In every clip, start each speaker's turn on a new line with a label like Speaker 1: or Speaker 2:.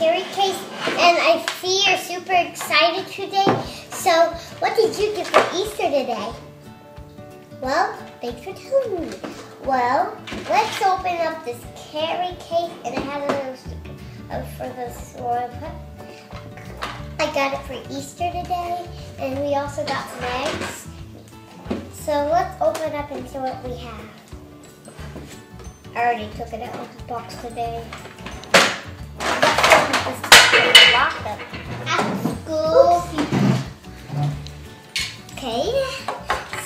Speaker 1: carry case, and I see you're super excited today. So, what did you get for Easter today? Well, thanks for telling me. Well, let's open up this carry case, and it has a little sticker for the sword. I got it for Easter today, and we also got eggs. So let's open up and see what we have. I already took it out of the box today. Okay,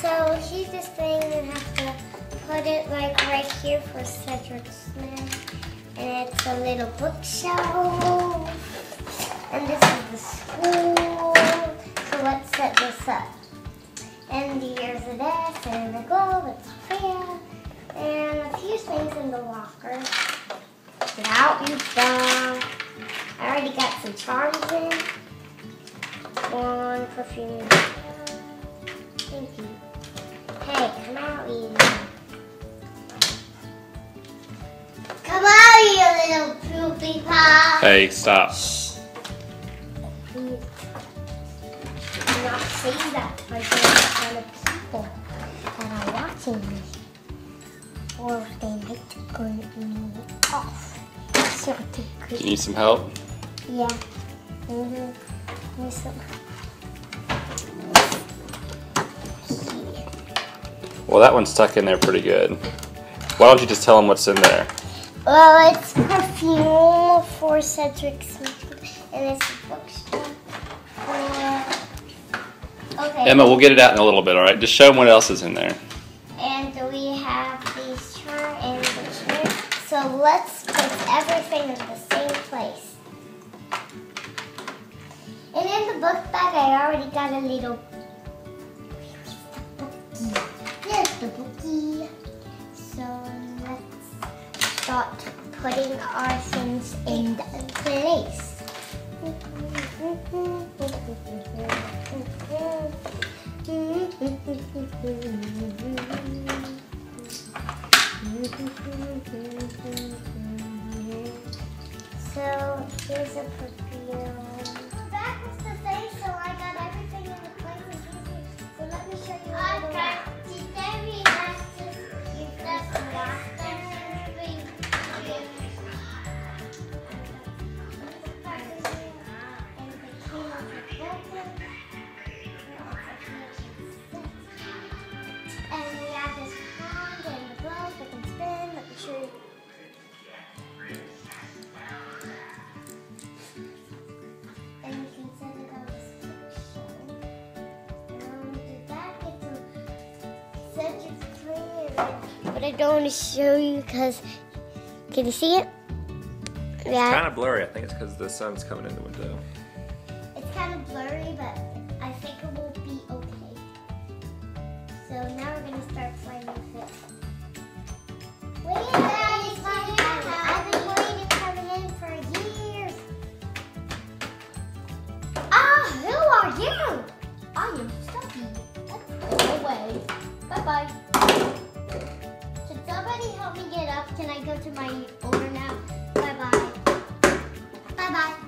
Speaker 1: so here's this thing and have to put it like right here for Cedric Smith. And it's a little bookshelf. And this is the school. So let's set this up. And here's the desk and the globe, it's fair. And a few things in the locker. Get out, you dumb. I already got some charms in. One perfume. Thank you. Hey, come out, Eden. Come out, you little poopy pop.
Speaker 2: Hey, stop.
Speaker 1: Do not say that for the kind of people that are watching me. Or they might turn me off. So to
Speaker 2: You need some help?
Speaker 1: Yeah. Mm-hmm. Some. Here.
Speaker 2: Well, that one's stuck in there pretty good. Why don't you just tell them what's in there?
Speaker 1: Well, it's perfume for Cedric Smith, and it's a bookshelf for. Okay.
Speaker 2: Emma, we'll get it out in a little bit, all right? Just show them what else is in there.
Speaker 1: And we have these chart and the chair. So let's put everything in the same place. And in the book bag, I already got a little. Here's the bookie. So let's start putting our things in place. So here's a perfume. I But I don't want to show you because, can you see it? Yeah.
Speaker 2: Kind of blurry. I think it's because the sun's coming in the window.
Speaker 1: It's kind of blurry, but Can I go to my older now? Bye-bye. Bye-bye.